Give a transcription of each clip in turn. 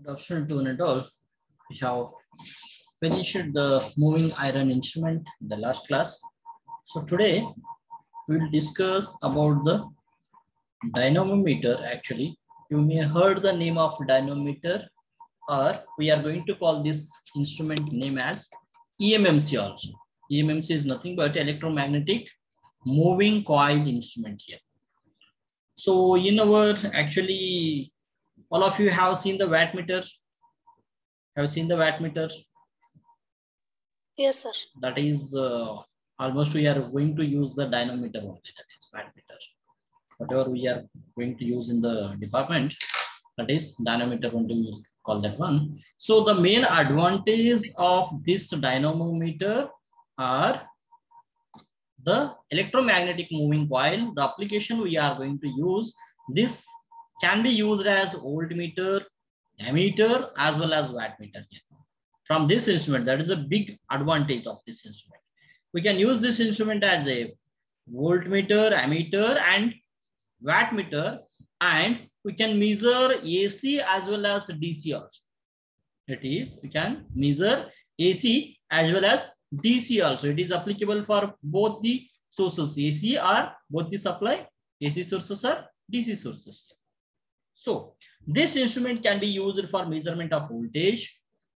Good afternoon to and all. We have finished the moving iron instrument in the last class. So today we will discuss about the dynamometer actually. You may heard the name of dynamometer or we are going to call this instrument name as EMMC also. EMMC is nothing but electromagnetic moving coil instrument here. So in our actually all of you have seen the watt meter? Have you seen the watt meter? Yes, sir. that is uh, almost we are going to use the dynamometer only that is watt meter. Whatever we are going to use in the department that is dynamometer only we will call that one. So the main advantage of this dynamometer are the electromagnetic moving coil the application we are going to use this can be used as voltmeter, ammeter, as well as wattmeter. From this instrument, that is a big advantage of this instrument. We can use this instrument as a voltmeter, ammeter, and wattmeter, and we can measure AC as well as DC also. It is, we can measure AC as well as DC also. It is applicable for both the sources, AC or both the supply, AC sources or DC sources. So this instrument can be used for measurement of voltage,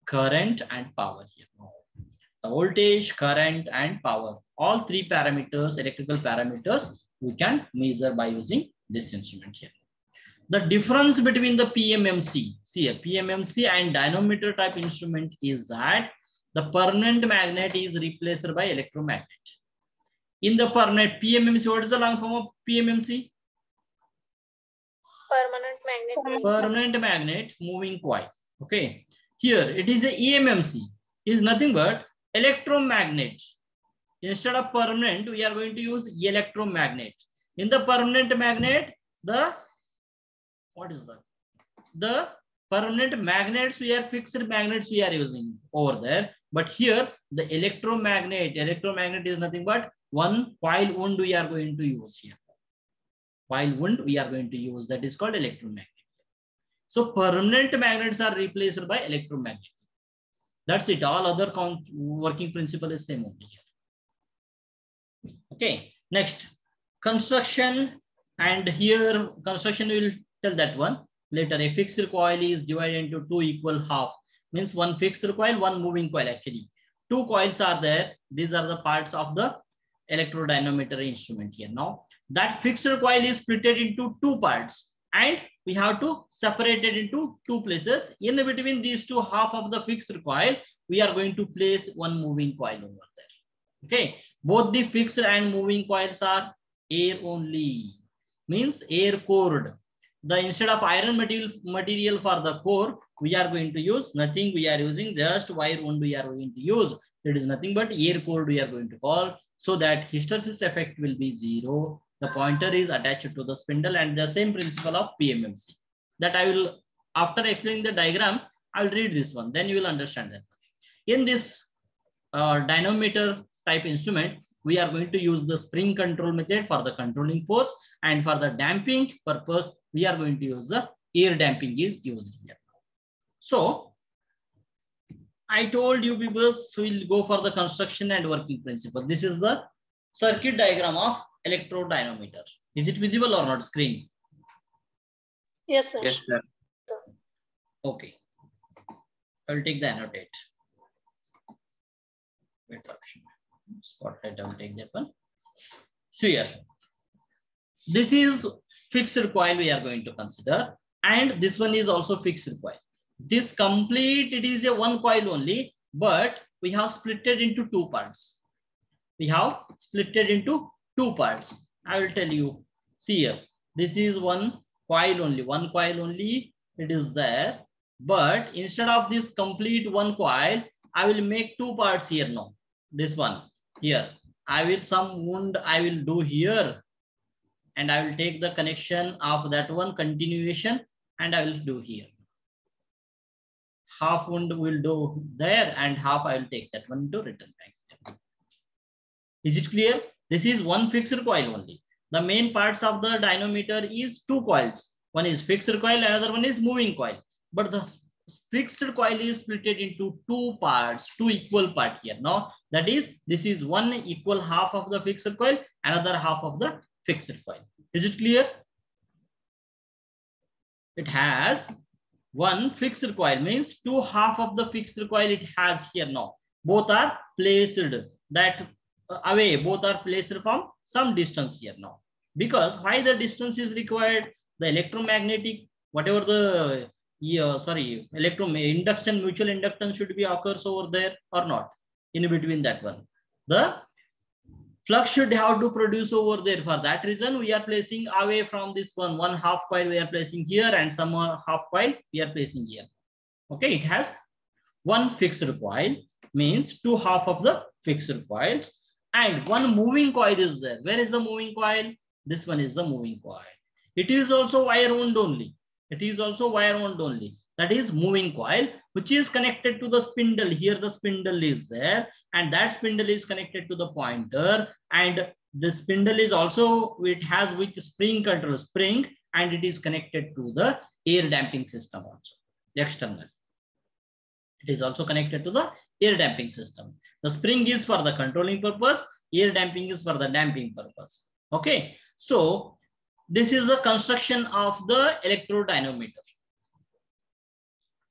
current and power here. The voltage, current and power, all three parameters, electrical parameters, we can measure by using this instrument here. The difference between the PMMC, see a PMMC and dynamometer type instrument is that the permanent magnet is replaced by electromagnet. In the permanent PMMC, what is the long form of PMMC? Permanent magnet. permanent magnet moving coil. Okay. Here it is a EMMC is nothing but electromagnet. Instead of permanent, we are going to use electromagnet. In the permanent magnet, the what is that? The permanent magnets we are fixed magnets we are using over there. But here the electromagnet, electromagnet is nothing but one coil wound we are going to use here. Coil wound we are going to use that is called electromagnet. So permanent magnets are replaced by electromagnet. That's it. All other working principle is same only here. Okay. Next, construction. And here construction will tell that one. Later, a fixed coil is divided into two equal half. Means one fixed coil, one moving coil actually. Two coils are there. These are the parts of the electrodynamometer instrument here. Now, that fixed coil is splitted into two parts and we have to separate it into two places. In between these two half of the fixed coil, we are going to place one moving coil over there. Okay, both the fixed and moving coils are air only, means air cored. The instead of iron material material for the core, we are going to use nothing. We are using just wire wound. We are going to use. It is nothing but air cored. We are going to call so that hysteresis effect will be zero the pointer is attached to the spindle and the same principle of PMMC. That I will, after explaining the diagram, I will read this one, then you will understand that. In this uh, dynamometer type instrument, we are going to use the spring control method for the controlling force and for the damping purpose, we are going to use the air damping is used here. So, I told you will go for the construction and working principle. This is the circuit diagram of electrodynamometer. Is it visible or not screen? Yes, sir. Yes, sir. Okay. I will take the annotate. Wait option. Spotlight, I will take that one. So here, this is fixed coil we are going to consider. And this one is also fixed coil. This complete, it is a one coil only, but we have split it into two parts. We have split it into two parts. I will tell you. See here, this is one coil only, one coil only. It is there. But instead of this complete one coil, I will make two parts here now. This one here. I will some wound I will do here. And I will take the connection of that one continuation and I will do here. Half wound will do there and half I will take that one to return back. Is it clear? This is one fixed coil only. The main parts of the dynamometer is two coils. One is fixed coil, another one is moving coil. But the fixed coil is split into two parts, two equal part here. Now that is, this is one equal half of the fixed coil, another half of the fixed coil. Is it clear? It has one fixed coil means two half of the fixed coil it has here now. Both are placed that away, both are placed from some distance here now. Because why the distance is required? The electromagnetic, whatever the yeah, sorry, electro induction, mutual inductance should be occurs over there or not in between that one. The flux should have to produce over there. For that reason, we are placing away from this one, one half coil we are placing here and some half coil we are placing here. Okay, it has one fixed coil means two half of the fixed coils and one moving coil is there. Where is the moving coil? This one is the moving coil. It is also wire wound only. It is also wire wound only. That is moving coil, which is connected to the spindle. Here the spindle is there and that spindle is connected to the pointer and the spindle is also, it has with spring control spring and it is connected to the air damping system also, the external. It is also connected to the air damping system. The spring is for the controlling purpose, air damping is for the damping purpose. Okay, so this is the construction of the electrodynamometer.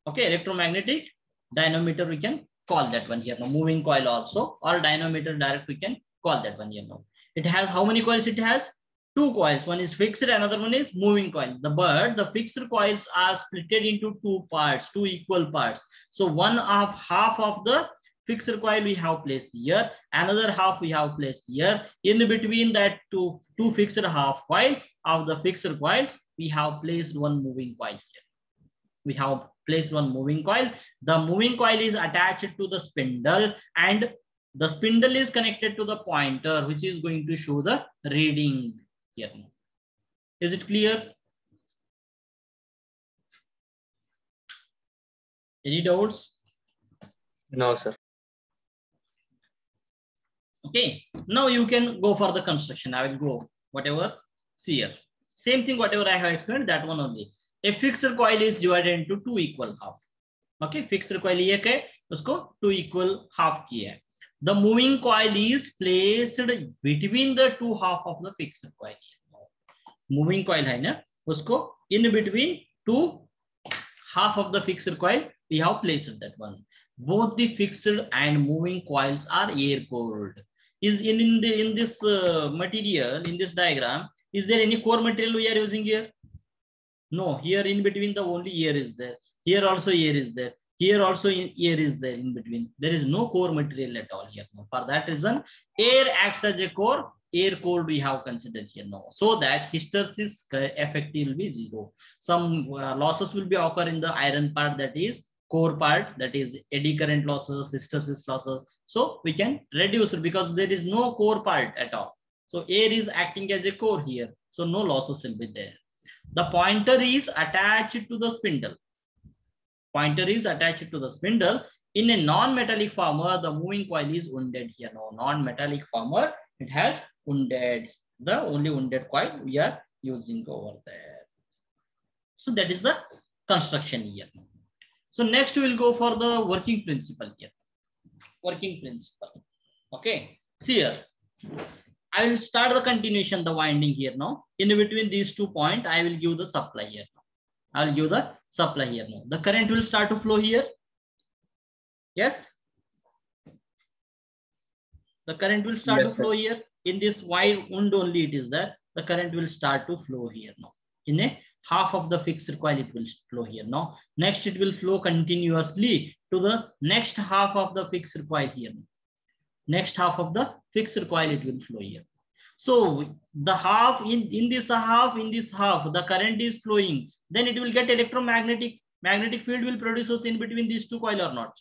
Okay, electromagnetic dynamometer, we can call that one here. Now, moving coil also or dynamometer direct, we can call that one here now. It has how many coils it has? Two coils. One is fixed, another one is moving coil. The bird, the fixed coils are split into two parts, two equal parts. So one of half of the fixed coil we have placed here, another half we have placed here. In between that two, two fixed half coil of the fixed coils, we have placed one moving coil here. We have placed one moving coil. The moving coil is attached to the spindle and the spindle is connected to the pointer, which is going to show the reading here. Is it clear? Any doubts? No, sir. Okay, now you can go for the construction. I will go whatever. See here. Same thing, whatever I have explained, that one only. A fixed coil is divided into two equal half. Okay, fixed coil एक है उसको two equal half किया है. the moving coil is placed between the two half of the fixed coil. Moving coil hai na? Usko in between two half of the fixed coil we have placed that one. Both the fixed and moving coils are air cored. Is in in the in this uh, material in this diagram is there any core material we are using here? No, here in between the only air is there. Here also air is there. Here also air is there in between. There is no core material at all here. No. For that reason, air acts as a core. Air core we have considered here now. So that hysteresis effect will be zero. Some uh, losses will be occur in the iron part that is core part that is eddy current losses, hysteresis losses. So we can reduce it because there is no core part at all. So air is acting as a core here. So no losses will be there. The pointer is attached to the spindle. Pointer is attached to the spindle. In a non-metallic former, the moving coil is wounded here. No, non-metallic former, it has wounded. The only wounded coil we are using over there. So that is the construction here. So next we will go for the working principle here. Working principle. Okay. See here. I will start the continuation, the winding here now. In between these two points, I will give the supply here. I will give the supply here now. The current will start to flow here. Yes. The current will start Yes, to flow here. In this wire wound only it is there. The current will start to flow here now. In a half of the fixed coil, it will flow here now. Next, it will flow continuously to the next half of the fixed coil here. Next half of the fixed coil, it will flow here. So the half in, in this half, in this half, the current is flowing. Then it will get electromagnetic. Magnetic field will produce us in between these two coil or not.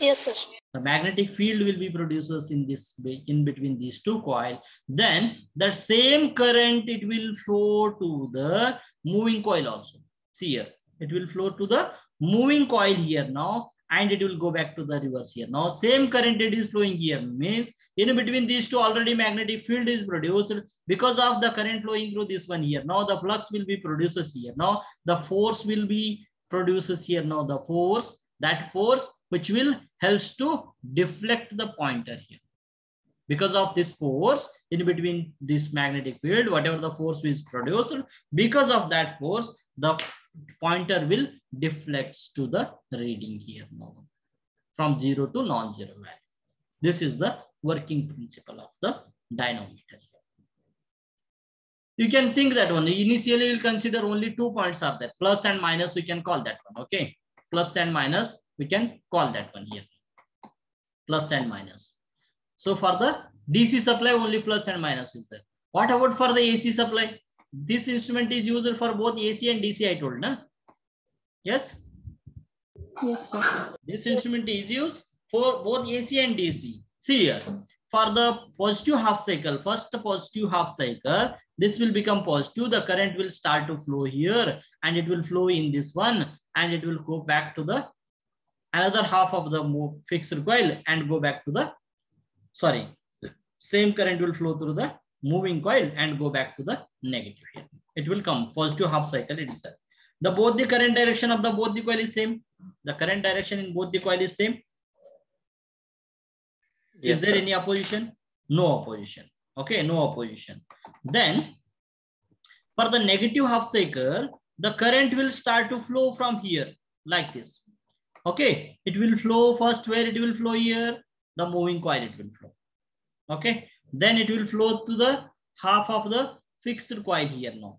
Yes, sir. The magnetic field will be producers in this in between these two coil. Then that same current it will flow to the moving coil also. See here, it will flow to the moving coil here now, and it will go back to the reverse here. Now same current it is flowing here means in between these two already magnetic field is produced because of the current flowing through this one here. Now the flux will be produced here. Now the force will be produces here now the force, that force which will helps to deflect the pointer here. Because of this force in between this magnetic field, whatever the force is produced, because of that force, the pointer will deflects to the reading here now from zero to non-zero value. This is the working principle of the dynamometer. You can think that one. Initially, you'll consider only two points are there. Plus and minus, we can call that one. Okay. Plus and minus, we can call that one here. Plus and minus. So for the DC supply, only plus and minus is there. What about for the AC supply? This instrument is used for both AC and DC, I told, na? Yes? Yes, sir. This instrument is used for both AC and DC. See here, for the positive half cycle, first positive half cycle, this will become positive. The current will start to flow here and it will flow in this one and it will go back to the another half of the fixed coil and go back to the, sorry, same current will flow through the moving coil and go back to the negative here. It will come positive half cycle itself. The both the current direction of the both the coil is same. The current direction in both the coil is same. Yes, is there sir. any opposition? No opposition. Okay, no opposition. Then for the negative half cycle, the current will start to flow from here like this. Okay, it will flow first where it will flow here, the moving coil it will flow. Okay, then it will flow to the half of the fixed coil here now.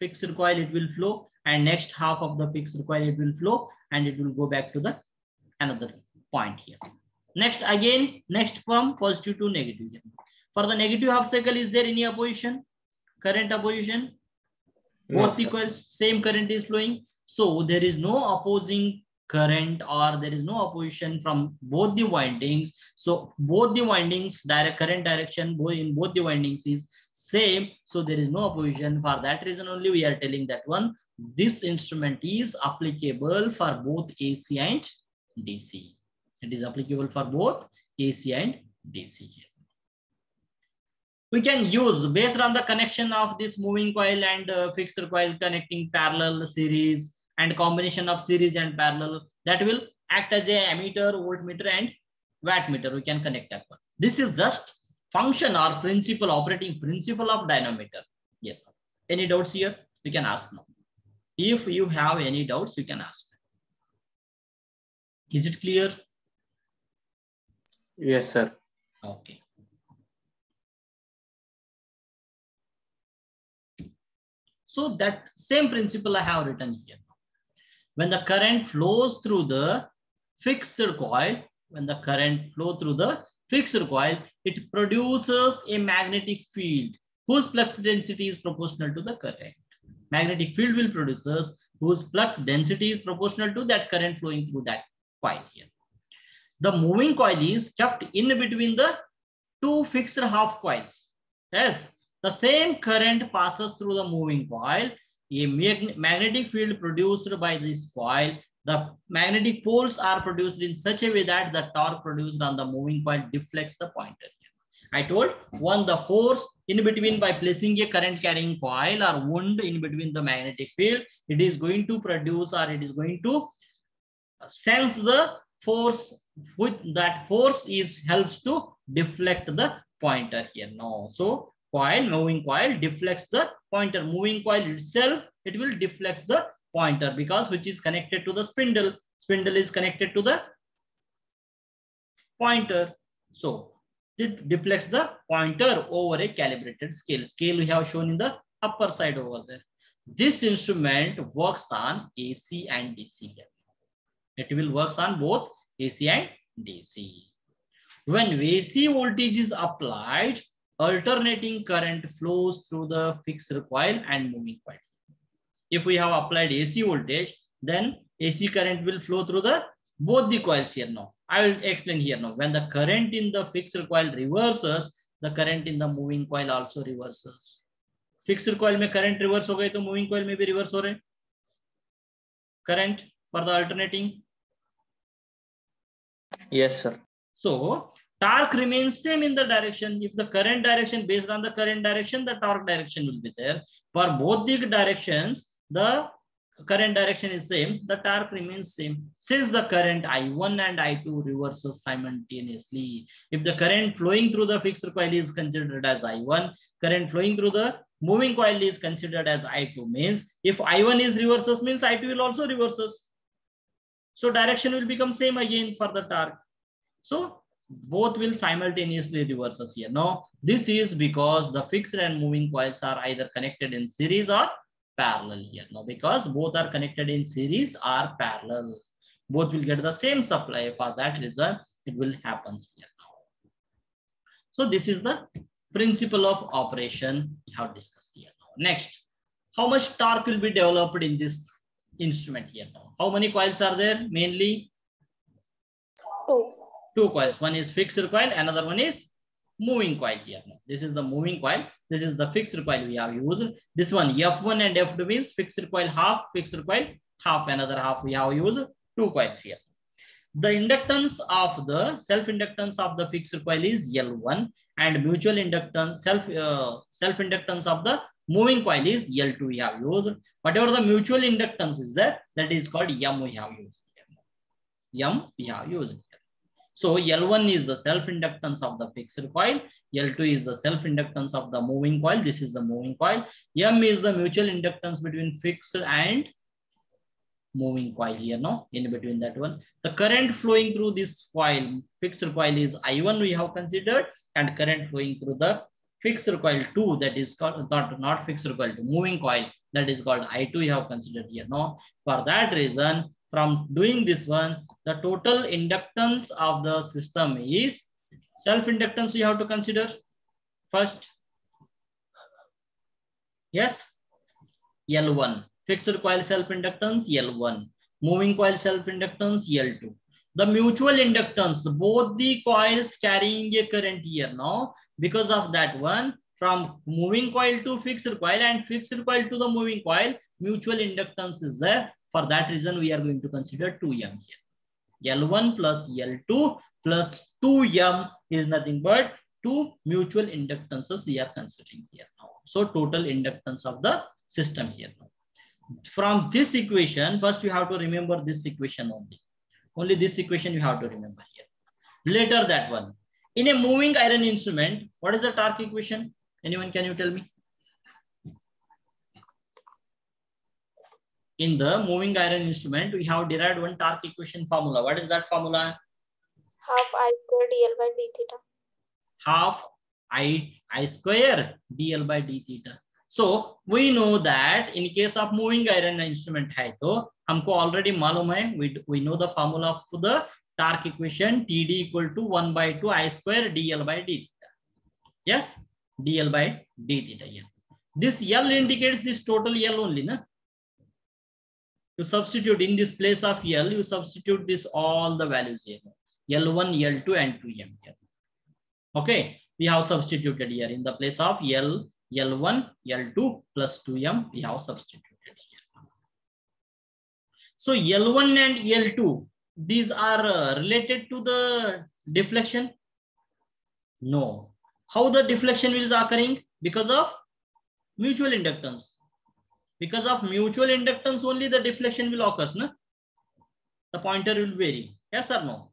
Fixed coil it will flow and next half of the fixed coil it will flow and it will go back to the another point here. Next again, next from positive to negative. here. For the negative half cycle, is there any opposition? Current opposition? No, Both sir. coils, same current is flowing. So there is no opposing current or there is no opposition from both the windings. So both the windings, direct current direction in both the windings is same. So there is no opposition. For that reason only we are telling that one. This instrument is applicable for both AC and DC. It is applicable for both AC and DC. We can use based on the connection of this moving coil and uh, fixed coil connecting parallel series and combination of series and parallel that will act as a ammeter, voltmeter and wattmeter. We can connect that one. This is just function or principle, operating principle of dynamometer. Yeah. Any doubts here? You can ask now. If you have any doubts, you can ask. Is it clear? Yes, sir. Okay. So that same principle I have written here. When the current flows through the fixed coil, when the current flow through the fixed coil, it produces a magnetic field whose flux density is proportional to the current. Magnetic field will produces whose flux density is proportional to that current flowing through that coil here. The moving coil is kept in between the two fixed half coils. Yes, the same current passes through the moving coil. A magnetic field produced by this coil, the magnetic poles are produced in such a way that the torque produced on the moving coil deflects the pointer. Here. I told one, the force in between by placing a current carrying coil or wound in between the magnetic field, it is going to produce or it is going to sense the force with that force is helps to deflect the pointer here now. So coil, moving coil deflects the pointer. Moving coil itself, it will deflect the pointer because which is connected to the spindle. Spindle is connected to the pointer. So it deflects the pointer over a calibrated scale. Scale we have shown in the upper side over there. This instrument works on AC and DC. It will works on both AC and DC. When AC voltage is applied, alternating current flows through the fixed coil and moving coil. If we have applied AC voltage, then AC current will flow through the both the coils here now. I will explain here now. When the current in the fixed coil reverses, the current in the moving coil also reverses. Fixed coil में current reverse हो गए तो moving coil में भी reverse हो रहे current for the alternating. Yes, sir. So torque remains same in the direction. If the current direction based on the current direction, the torque direction will be there. For both the directions, the current direction is same, the torque remains same. Since the current I1 and I2 reverses simultaneously, if the current flowing through the fixed coil is considered as I1, current flowing through the moving coil is considered as I2 means if I1 is reverses means I2 will also reverses. So direction will become same again for the torque. So both will simultaneously reverses here. Now this is because the fixed and moving coils are either connected in series or parallel here. Now because both are connected in series or parallel both will get the same supply. For that reason it will happen here now. So this is the principle of operation we have discussed here now. Next how much torque will be developed in this instrument here now? How many coils are there mainly? Two. Two coils one is fixed coil another one is moving coil here this is the moving coil this is the fixed coil we have used. This one F1 and F2 means fixed coil half, fixed coil half, another half we have used two coils here. The inductance of the self-inductance of the fixed coil is L1 and mutual inductance, self, uh, self-inductance of the moving coil is L2 we have used. Whatever the mutual inductance is there, that is called M we have used. M we have used. So L1 is the self-inductance of the fixed coil. L2 is the self-inductance of the moving coil. This is the moving coil. M is the mutual inductance between fixed and moving coil here no in between that one the current flowing through this coil fixed coil is i1 we have considered and current flowing through the fixed coil 2 that is called not not fixed coil 2 moving coil that is called i2 we have considered here no for that reason from doing this one the total inductance of the system is self-inductance we have to consider first. Yes, L1. Fixed coil self-inductance, L1. Moving coil self-inductance, L2. The mutual inductance, both the coils carrying a current here now. Because of that one, from moving coil to fixed coil and fixed coil to the moving coil, mutual inductance is there. For that reason, we are going to consider 2M here. L1 plus L2 plus 2M is nothing but two mutual inductances we are considering here now. So total inductance of the system here now. From this equation, first you have to remember this equation only. Only this equation you have to remember here. Later that one. In a moving iron instrument, what is the torque equation? Anyone can you tell me? In the moving iron instrument, we have derived one torque equation formula. What is that formula? Half I square dl by d theta. Half I, I square dl by d theta. So we know that in case of moving iron instrument है तो हमको already मालूम है we, we know the formula of the torque equation TD equal to 1 by 2 I square dl by d theta. Yes, dl by d theta. Yeah. This L indicates this total L only, na? To substitute in this place of L, you substitute this all the values here. L1, L2, and 2M here. Okay, we have substituted here in the place of L, L1, L2 plus 2M, we have substituted here. So L1 and L2, these are uh, related to the deflection? No. How the deflection is occurring? Because of mutual inductance. Because of mutual inductance only the deflection will occur. No? The pointer will vary. Yes or no?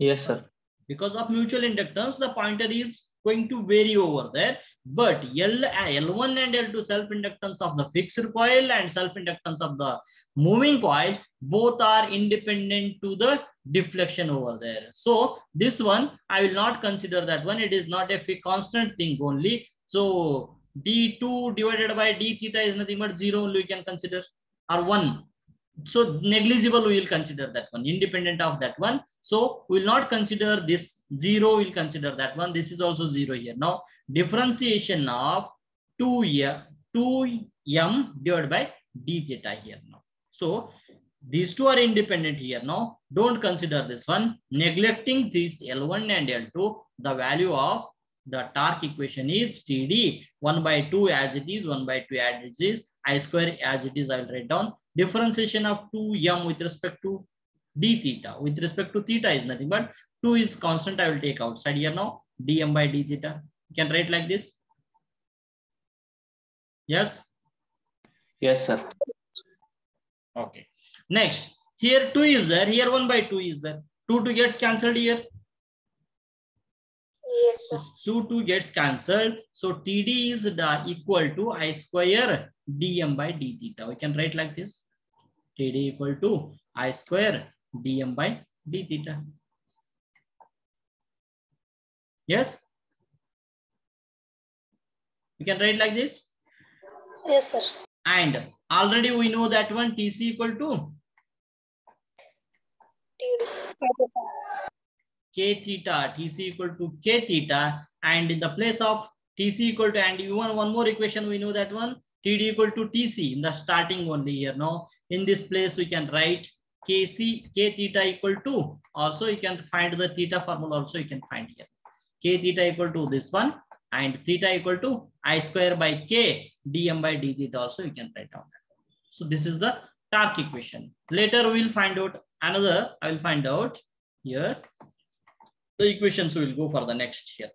Yes, sir. Because of mutual inductance, the pointer is going to vary over there. But L, L1 and L2 self-inductance of the fixed coil and self-inductance of the moving coil, both are independent to the deflection over there. So this one, I will not consider that one. It is not a constant thing only. So d2 divided by d theta is nothing but zero only we can consider or one. So negligible we will consider that one independent of that one. So we will not consider this zero we'll consider that one. This is also zero here. Now differentiation of 2 2m divided by d theta here now. So these two are independent here now. Don't consider this one. Neglecting this l1 and l2 the value of the torque equation is td 1 by 2 as it is 1 by 2 as it is i square as it is i'll write down differentiation of 2m with respect to d theta with respect to theta is nothing but 2 is constant i will take outside here now dm by d theta you can write like this yes Yes, sir. Okay. Next, here 2 is there. Here 1 by 2 is there. 2 2 gets cancelled here. Yes, sir. So 2 gets cancelled. So TD is the equal to I square dm by d theta. We can write like this. TD equal to I square dm by d theta. Yes? We can write like this. Yes, sir. And already we know that one TC equal to k theta, Tc equal to k theta, and in the place of Tc equal to, and even one more equation, we know that one, Td equal to Tc in the starting only here. Now, in this place, we can write Kc, k theta equal to, also you can find the theta formula also you can find here. K theta equal to this one, and theta equal to I square by k dm by d theta also you can write down that. So this is the torque equation. Later we will find out another, I will find out here the equations will go for the next here.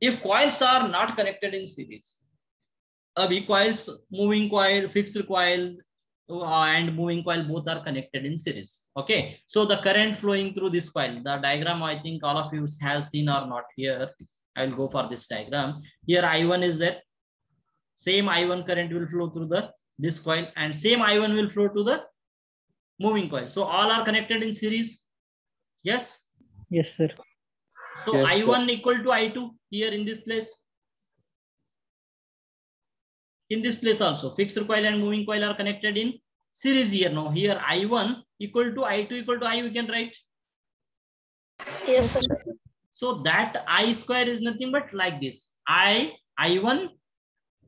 If coils are not connected in series, abhi coils, moving coil, fixed coil, uh, and moving coil both are connected in series. Okay, so the current flowing through this coil, the diagram I think all of you have seen or not here. I will go for this diagram. Here I1 is there. Same I1 current will flow through the this coil and same I1 will flow to the moving coil. So all are connected in series. Yes. Yes, sir. So Yes. I1 equal to I2 here in this place. In this place also, fixed coil and moving coil are connected in series here. Now here I1 equal to I2 equal to I, we can write. Yes, sir. So that I square is nothing but like this. I, I1,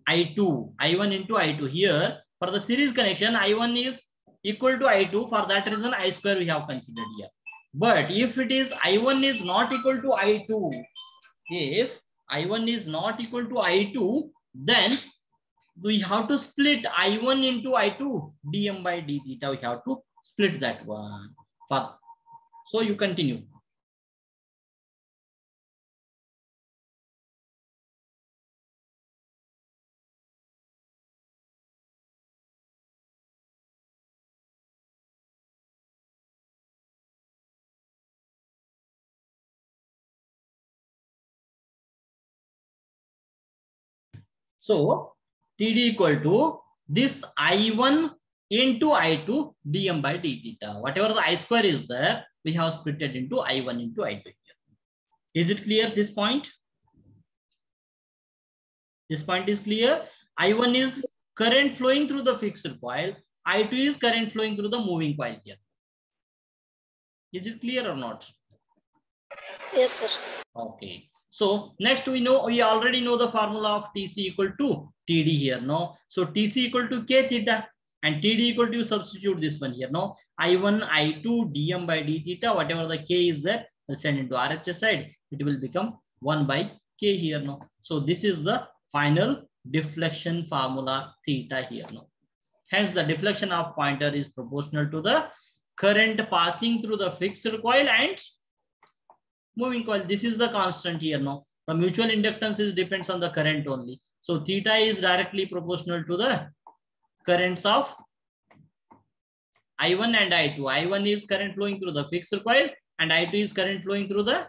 I2, I1 into I2. Here for the series connection, I1 is equal to I2. For that reason, I square we have considered here. But if it is I1 is not equal to I2, if I1 is not equal to I2, then we have to split I1 into I2 dm by d theta. We have to split that one. So you continue. So TD equal to this I1 into I2 dm by d theta. Whatever the I square is there, we have split it into I1 into I2 here. Is it clear this point? This point is clear. I1 is current flowing through the fixed coil. I2 is current flowing through the moving coil here. Is it clear or not? Yes, sir. Okay. So next we know, we already know the formula of TC equal to TD here, no? So TC equal to K theta and TD equal to substitute this one here, no? I1, I2, dm by d theta, whatever the K is there, we'll send into RHS side, it will become 1 by K here, no? So this is the final deflection formula theta here, no? Hence the deflection of pointer is proportional to the current passing through the fixed coil and moving coil. This is the constant here now. The mutual inductance is depends on the current only. So theta is directly proportional to the currents of I1 and I2. I1 is current flowing through the fixed coil and I2 is current flowing through the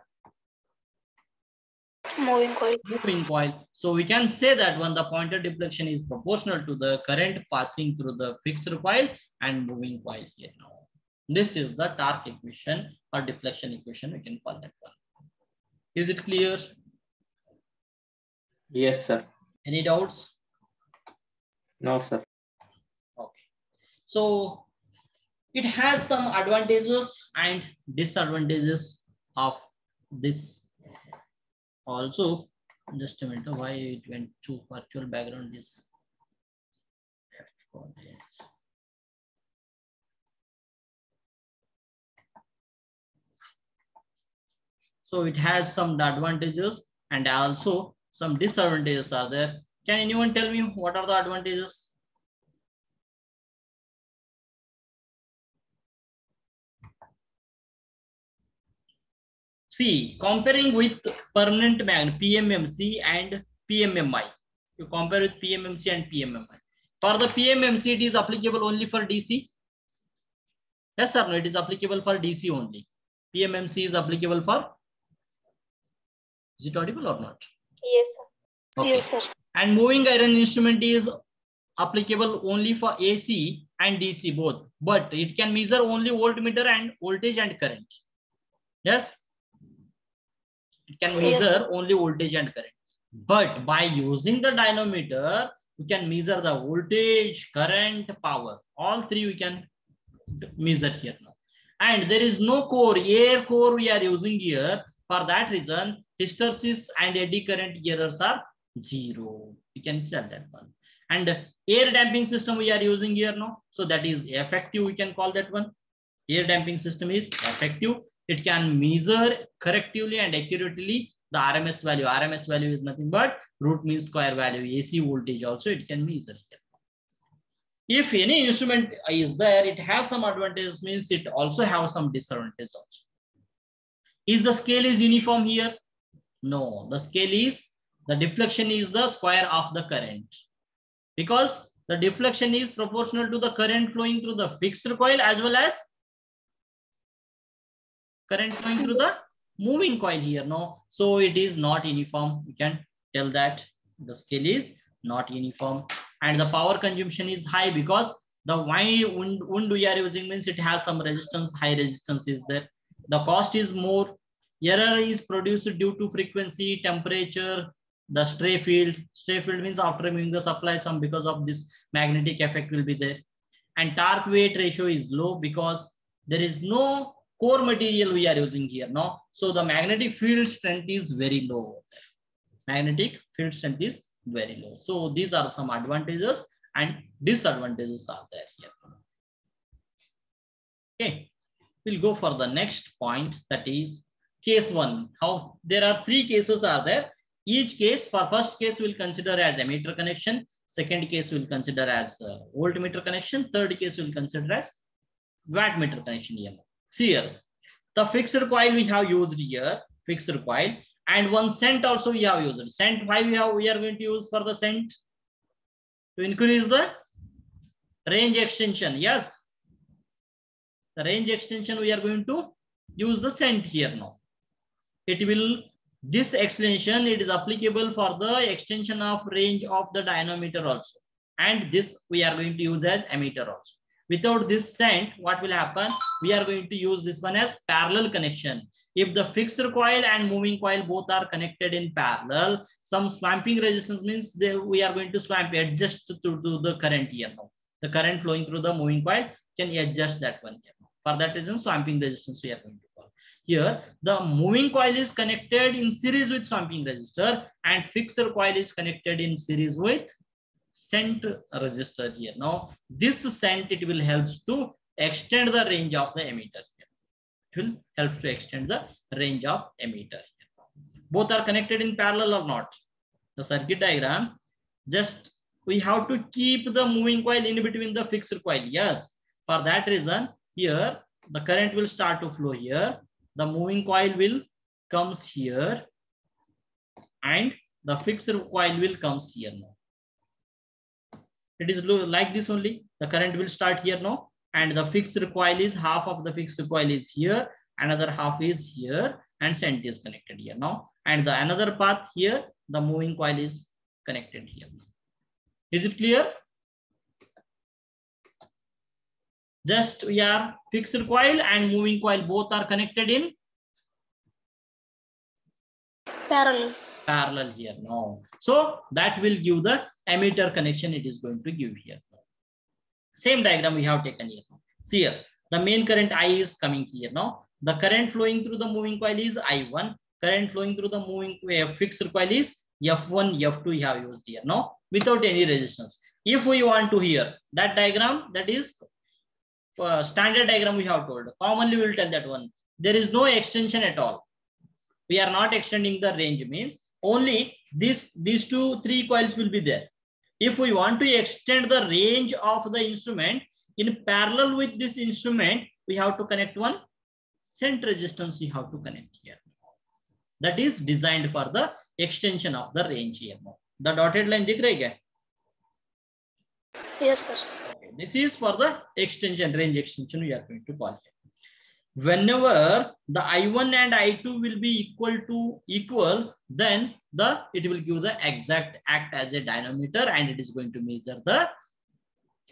Moving coil. moving coil. So we can say that when the pointer deflection is proportional to the current passing through the fixed coil and moving coil here now. This is the torque equation or deflection equation, we can call that one. Is it clear? Yes, sir. Any doubts? No, sir. Okay. So it has some advantages and disadvantages of this also. Just a minute, why it went to virtual background this. So it has some advantages and also some disadvantages are there. Can anyone tell me what are the advantages? See, comparing with permanent magnet PMMC and PMMI, you compare with PMMC and PMMI. For the PMMC, it is applicable only for DC. Yes or no? It is applicable for DC only. PMMC is applicable for. Is it audible or not? Yes, sir. Okay. Yes, sir. And moving iron instrument is applicable only for AC and DC both, but it can measure only voltmeter and voltage and current. Yes? It can Yes, measure only voltage and current. But by using the dynamometer, we can measure the voltage, current, power. All three we can measure here now. And there is no core, air core we are using here. For that reason, hysteresis and eddy current errors are zero. We can tell that one. And air damping system we are using here now. So that is effective. We can call that one. Air damping system is effective. It can measure correctly and accurately the RMS value. RMS value is nothing but root mean square value. AC voltage also it can measure here. If any instrument is there, it has some advantages means it also has some disadvantages also. Is the scale is uniform here? No, the scale is the deflection is the square of the current because the deflection is proportional to the current flowing through the fixed coil as well as current flowing through the moving coil here. No, so it is not uniform. We can tell that the scale is not uniform and the power consumption is high because the wound, wound we are using means it has some resistance, high resistance is there. The cost is more. Error is produced due to frequency, temperature, the stray field. Stray field means after removing the supply, some because of this magnetic effect will be there. And torque weight ratio is low because there is no core material we are using here. No, so the magnetic field strength is very low. Magnetic field strength is very low. So these are some advantages and disadvantages are there here. Okay, we'll go for the next point that is case one. How there are three cases are there. Each case for first case we'll consider as ammeter connection. Second case we'll consider as uh, voltmeter connection. Third case we'll consider as wattmeter connection here. See here, the fixed coil we have used here, fixed coil and one shunt also we have used. Shunt why we have we are going to use for the shunt to increase the range extension. Yes, the range extension we are going to use the shunt here now. It will this explanation it is applicable for the extension of range of the dynamometer also, and this we are going to use as ammeter also. Without this shunt, what will happen? We are going to use this one as parallel connection. If the fixed coil and moving coil both are connected in parallel, some swamping resistance means they, we are going to swamp adjust to, to the current here now. The current flowing through the moving coil can adjust that one here. For that reason, swamping resistance we are going to. Here, the moving coil is connected in series with swamping resistor and fixed coil is connected in series with shunt resistor here. Now, this shunt, it will help to extend the range of the ammeter here. It will help to extend the range of ammeter. Here. Both are connected in parallel or not. The circuit diagram, just we have to keep the moving coil in between the fixed coil. Yes, for that reason, here, the current will start to flow here. The moving coil will comes here and the fixed coil will comes here now it is like this only. The current will start here now. And the fixed coil is half of the fixed coil is here. Another half is here and shunt is connected here now. And the another path here, the moving coil is connected here. Is it clear? Just we are fixed coil and moving coil both are connected in Parallel. parallel here now. So that will give the ammeter connection it is going to give here. Same diagram we have taken here. See here, the main current I is coming here now. The current flowing through the moving coil is I1. Current flowing through the moving fixed coil is F1, F2 we have used here now without any resistance. If we want to hear that diagram, that is uh, standard diagram we have told. Commonly we will tell that one. There is no extension at all. We are not extending the range means only this these two three coils will be there if we want to extend the range of the instrument in parallel with this instrument we have to connect one shunt resistance we have to connect here that is designed for the extension of the range here the dotted line rahi kya Yes, sir. This is for the extension, range extension we are going to call here. Whenever the I1 and I2 will be equal to equal, then the it will give the exact act as a dynamometer and it is going to measure the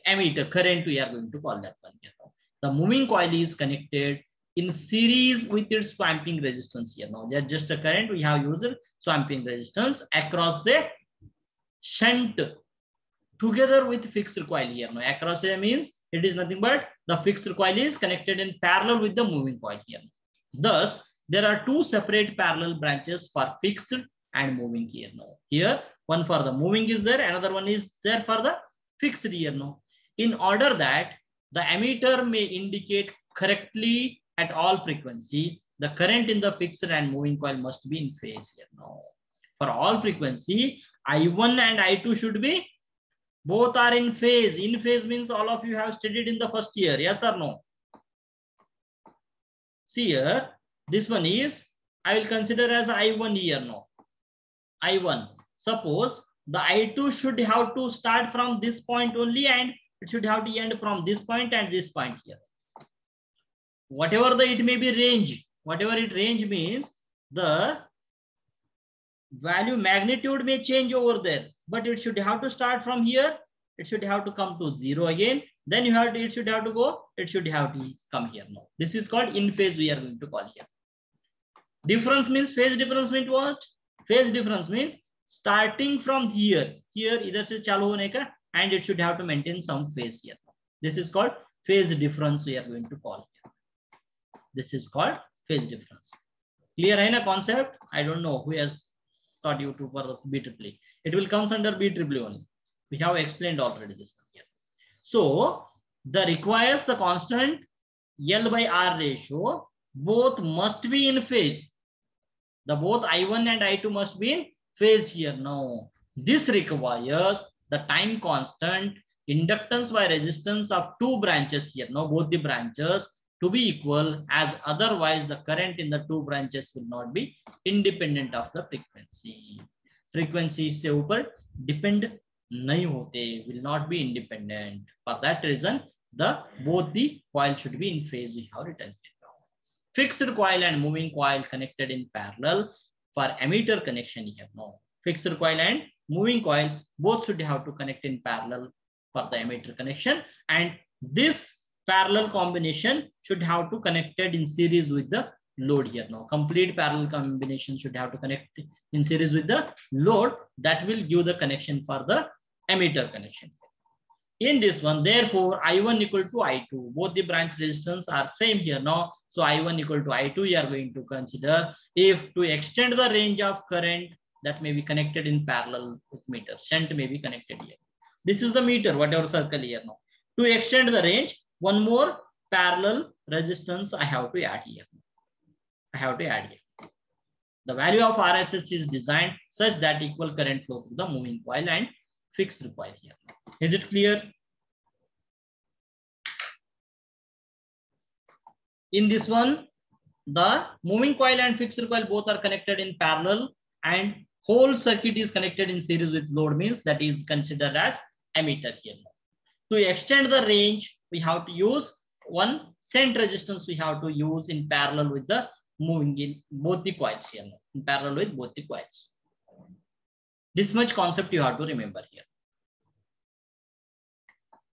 ammeter current we are going to call that one here. The moving coil is connected in series with its swamping resistance here. Now, just a current we have used swamping resistance across the shunt together with fixed coil here. Now, across a means it is nothing but the fixed coil is connected in parallel with the moving coil here. Thus, there are two separate parallel branches for fixed and moving here now. Here, one for the moving is there, another one is there for the fixed here now. In order that the ammeter may indicate correctly at all frequency, the current in the fixed and moving coil must be in phase here now. For all frequency, I1 and I2 should be both are in phase. In phase means all of you have studied in the first year. Yes or no? See here, this one is, I will consider as I1 here now. I1. Suppose the I2 should have to start from this point only and it should have to end from this point and this point here. Whatever the it may be range, whatever it range means, the value magnitude may change over there, but it should have to start from here. It should have to come to zero again. Then you have to, it should have to go, it should have to come here now. This is called in phase we are going to call here. Difference means phase difference means what? Phase difference means starting from here, here either se chalu hone ka and it should have to maintain some phase here. This is called phase difference we are going to call here. This is called phase difference. Clear hai na concept? I don't know who has taught you to for the BEEE. It will comes under BEEE only. We have explained already this one here. So the requires the constant L by R ratio both must be in phase. The both I1 and I2 must be in phase here now. This requires the time constant inductance by resistance of two branches here. Now both the branches to be equal as otherwise the current in the two branches will not be independent of the frequency frequency से ऊपर depend नहीं होते will not be independent. For that reason the both the coil should be in phase we have written. Fixed coil and moving coil connected in parallel for ammeter connection you have fixed coil and moving coil both should have to connect in parallel for the ammeter connection. And this parallel combination should have to connected in series with the load here. Now complete parallel combination should have to connect in series with the load that will give the connection for the ammeter connection. In this one therefore i1 equal to i2 both the branch resistance are same here. Now so i1 equal to i2 you are going to consider if to extend the range of current that may be connected in parallel with meter. Shunt may be connected here. This is the meter whatever circle here now. To extend the range one more parallel resistance i have to add here I have to add here. The value of RSS is designed such that equal current flow through the moving coil and fixed coil here. Is it clear? In this one, the moving coil and fixed coil both are connected in parallel and whole circuit is connected in series with load means that is considered as ammeter here. To extend the range, we have to use one resistance we have to use in parallel with the moving in both the coils here in parallel with both the coils. This much concept you have to remember here.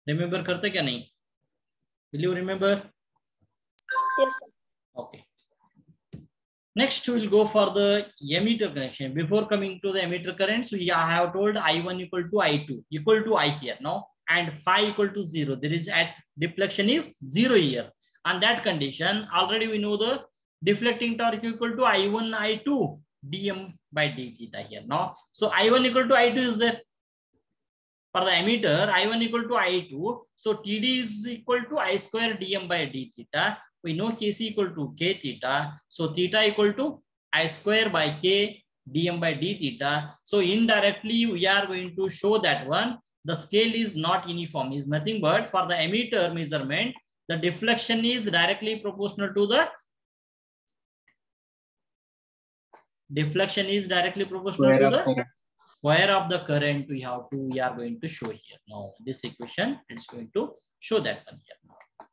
Remember karte kya nahi? Will you remember? Yes, sir. Okay. Next, we will go for the ammeter connection. Before coming to the ammeter currents, we have told I1 equal to I2 equal to I here now and phi equal to zero. There is at deflection is zero here. On that condition, already we know the deflecting torque equal to I1 I2 dm by d theta here now. So I1 equal to I2 is there. For the ammeter, I1 equal to I2. So TD is equal to I square dm by d theta. We know Kc equal to K theta. So theta equal to I square by K dm by d theta. So indirectly, we are going to show that one. The scale is not uniform, is nothing but for the ammeter measurement, the deflection is directly proportional to the deflection is directly proportional Square to the current. square of the current we have to, we are going to show here. Now this equation is going to show that one here.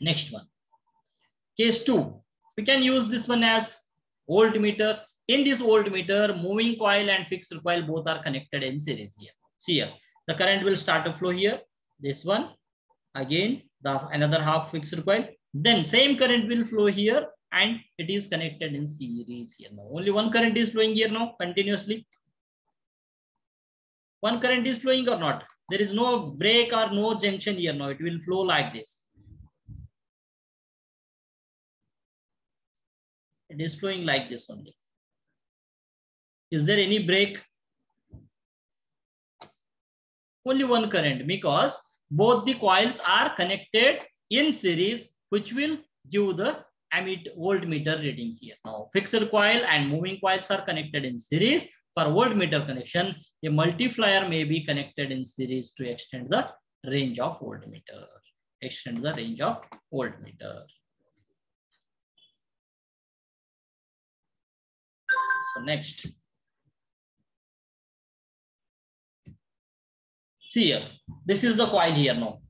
Next one. Case two, we can use this one as voltmeter. In this voltmeter, moving coil and fixed coil both are connected in series here. See here, the current will start to flow here. This one, again, the another half fixed coil. Then same current will flow here and it is connected in series here now. Only one current is flowing here now continuously. One current is flowing or not? There is no break or no junction here now. It will flow like this. It is flowing like this only. Is there any break? Only one current because both the coils are connected in series, which will give the ammeter voltmeter reading here. Now, fixed coil and moving coils are connected in series. For voltmeter connection, a multiplier may be connected in series to extend the range of voltmeter. Extend the range of voltmeter. So next. See here, this is the coil here now.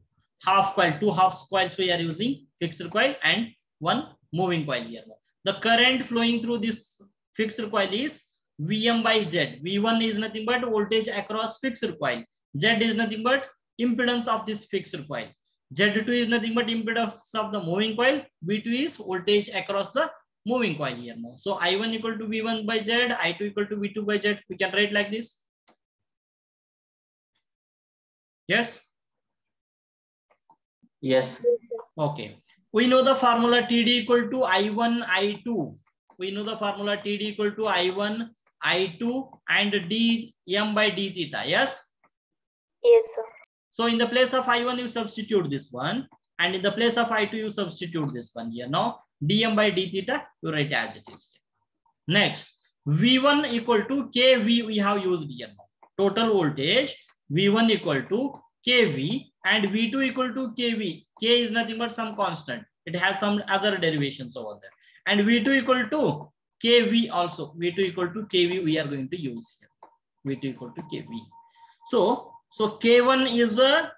Half coil, two half coils we are using, fixed coil and one moving coil here. The current flowing through this fixed coil is Vm by Z. V1 is nothing but voltage across fixed coil. Z is nothing but impedance of this fixed coil. Z2 is nothing but impedance of the moving coil. V2 is voltage across the moving coil here now. So I1 equal to V1 by Z, I2 equal to V2 by Z. We can write like this. Yes? Yes. Okay. We know the formula TD equal to I1, I2. We know the formula TD equal to I1, I2 and dm by d theta. Yes? Yes, sir. So in the place of I1, you substitute this one. And in the place of I2, you substitute this one here. Now, dm by d theta, you write as it is. Next, V1 equal to KV we have used here now. Total voltage, V1 equal to KV and V2 equal to KV. K is nothing but some constant. It has some other derivations over there. And V2 equal to KV also. V2 equal to KV we are going to use here. V2 equal to KV. So, so K1 is the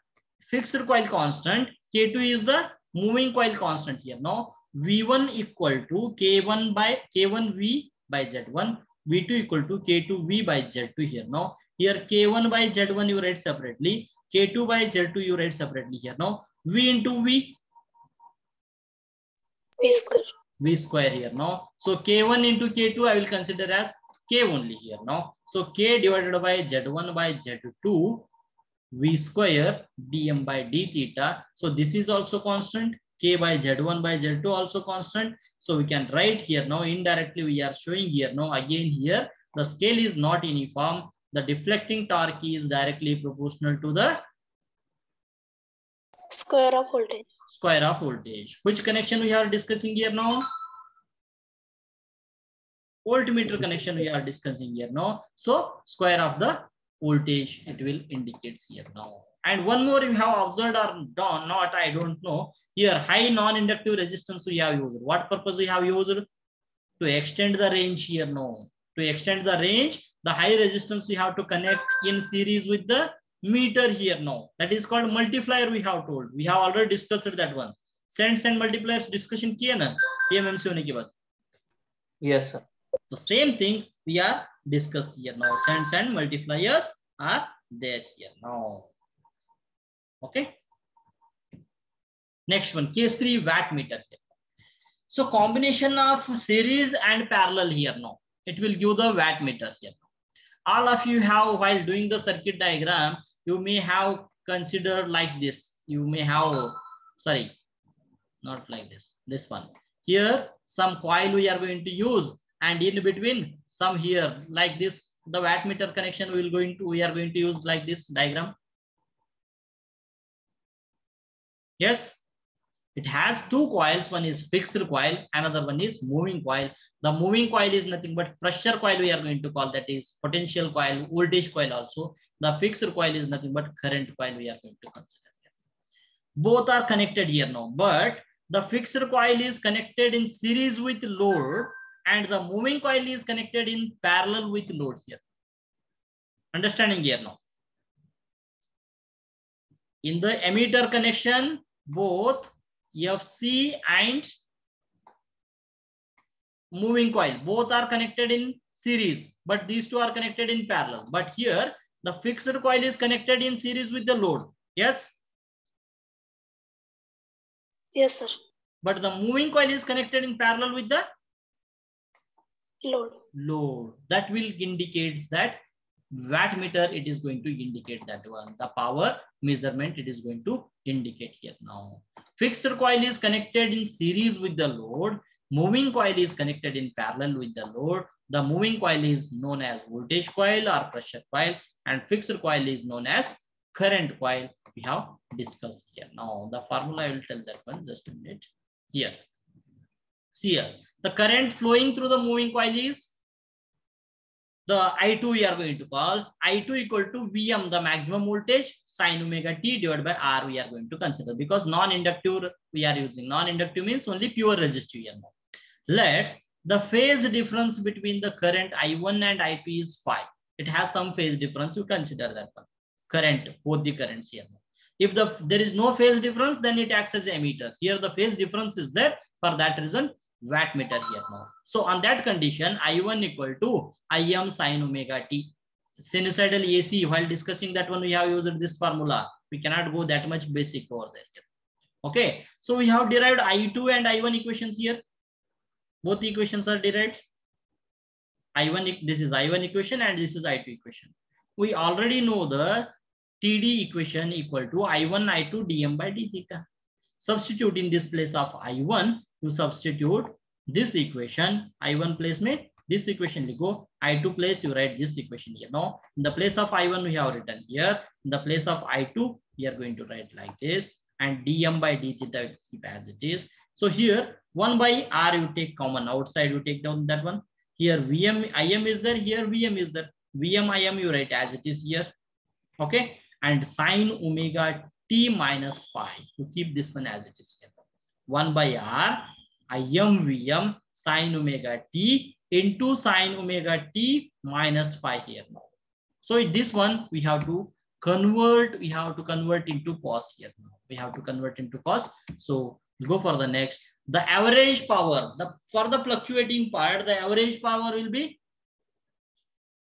fixed coil constant. K2 is the moving coil constant here. Now, V1 equal to K1 by K1V by Z1. V2 equal to K2V by Z2 here. Now, here K1 by Z1 you write separately. K2 by Z2 you write separately here. Now, V into V, V square. V square here now. So K1 into K2 I will consider as K only here now. So K divided by Z1 by Z2 V square dm by d theta. So this is also constant. K by Z1 by Z2 also constant. So we can write here now indirectly we are showing here now again here the scale is not uniform. The deflecting torque is directly proportional to the Square of voltage. square of voltage. Which connection we are discussing here now? Voltmeter connection we are discussing here now. So square of the voltage it will indicate here now. And one more you have observed or done, not, I don't know. Here high non-inductive resistance we have used. What purpose we have used? To extend the range here now. To extend the range, the high resistance we have to connect in series with the meter here now. That is called multiplier we have told. We have already discussed that one. Shunts and multipliers discussion PMMC Yes sir. So same thing we are discussed here now. Shunts and multipliers are there here now. Okay. Next one case three watt meter. So combination of series and parallel here now. It will give the watt meter here. All of you have while doing the circuit diagram, you may have considered like this. You may have, sorry, not like this, this one. Here, some coil we are going to use and in between some here like this, the wattmeter connection we will going to, we are going to use like this diagram. Yes, it has two coils. One is fixed coil, another one is moving coil. The moving coil is nothing but pressure coil we are going to call that is potential coil, voltage coil also. The fixed coil is nothing but current coil we are going to consider. Both are connected here now, but the fixed coil is connected in series with load and the moving coil is connected in parallel with load here. Understanding here now. In the ammeter connection, both FC and moving coil, both are connected in series, but these two are connected in parallel. But here, the fixed coil is connected in series with the load. Yes? Yes, sir. But the moving coil is connected in parallel with the Load. load. That will indicates that wattmeter, it is going to indicate that one. The power measurement, it is going to indicate here now. Fixed coil is connected in series with the load. Moving coil is connected in parallel with the load. The moving coil is known as voltage coil or pressure coil and fixed coil is known as current coil. We have discussed here. Now the formula I will tell that one just a minute. Here. See here. The current flowing through the moving coil is the I2 we are going to call I2 equal to Vm, the maximum voltage sine omega t divided by R we are going to consider because non-inductive we are using. Non-inductive means only pure resistive now. Let the phase difference between the current I1 and I2 is phi. It has some phase difference. You consider that one. Current, both the currents here. If the there is no phase difference, then it acts as ammeter. Here the phase difference is there. For that reason, wattmeter here now. So on that condition, I1 equal to Im sine omega t. Sinusoidal AC, while discussing that one, we have used this formula. We cannot go that much basic over there. Okay, so we have derived I2 and I1 equations here. Both equations are derived. I1, this is I1 equation and this is I2 equation. We already know the TD equation equal to I1, I2 dm by d theta. Substitute in this place of I1, you substitute this equation, I1 place में this equation लिखो, I2 place you write this equation here. Now, in the place of I1 we have written here, in the place of I2 we are going to write like this and dm by d theta keep as it is. So here 1 by r you take common outside you take down that one. Here Vm Im is there, here Vm is there. Vm Im you write as it is here. Okay. And sine omega t minus phi. You keep this one as it is here. 1 by r Im Vm sine omega t into sine omega t minus phi here. So this one we have to convert, we have to convert into cos here. We have to convert into cos. So we'll go for the next. The average power, the for the fluctuating part, the average power will be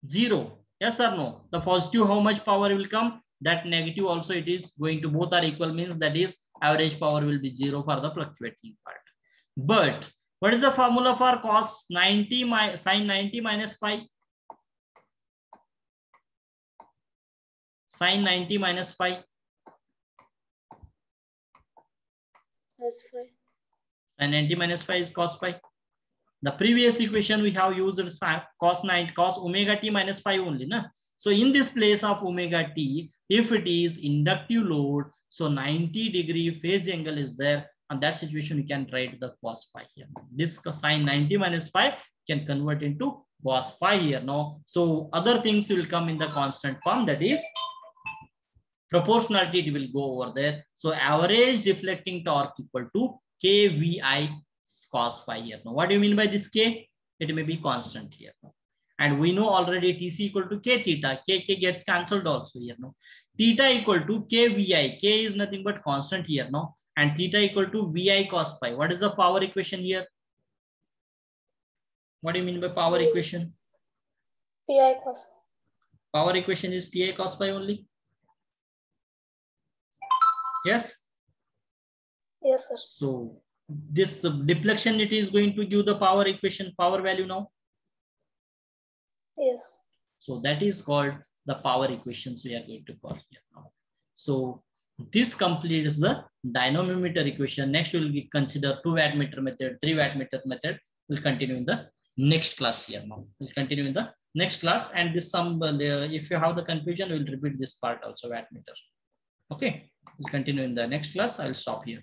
zero. Yes or no? The positive, how much power will come? That negative also it is going to both are equal means that is average power will be zero for the fluctuating part. But what is the formula for cos 90 mi sine 90 minus phi? Sine 90 minus phi. Cos phi. Sine 90 minus phi is cos phi. The previous equation we have used cos 9 cos omega t minus phi only. Na? So in this place of omega t, if it is inductive load, so 90 degree phase angle is there. On that situation, we can write the cos phi here. This sine 90 minus phi can convert into cos phi here now. So other things will come in the constant form that is proportionality it will go over there. So average deflecting torque equal to kvi cos phi here. Now what do you mean by this k? It may be constant here. And we know already TC equal to K theta. K, K gets cancelled also here. No? Theta equal to KVI. K is nothing but constant here. No? And theta equal to VI cos phi. What is the power equation here? What do you mean by power equation? Pi cos. Power equation is TA cos phi only. Yes. Yes, sir. So this deflection it is going to give the power equation power value now. Yes. So that is called the power equations we are going to call here now. So this completes the dynamometer equation. Next we will consider two wattmeter method, three wattmeter method. We'll continue in the next class here now. We'll continue in the next class and this some uh, if you have the confusion, we'll repeat this part also wattmeter. Okay, we'll continue in the next class. I'll stop here.